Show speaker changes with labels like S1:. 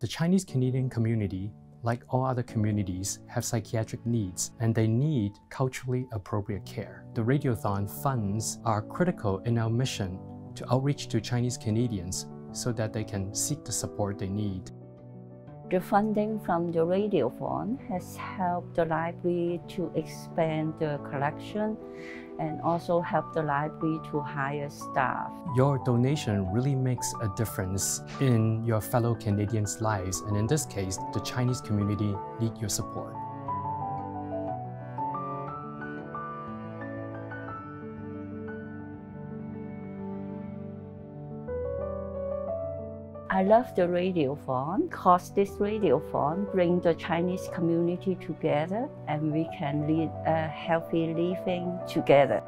S1: The Chinese Canadian community, like all other communities, have psychiatric needs and they need culturally appropriate care. The Radiothon funds are critical in our mission to outreach to Chinese Canadians so that they can seek the support they need.
S2: The funding from the Radiothon has helped the library to expand the collection and also help the library to hire staff.
S1: Your donation really makes a difference in your fellow Canadians' lives, and in this case, the Chinese community need your support.
S2: I love the radiothon because this radiothon brings the Chinese community together and we can lead a healthy living together.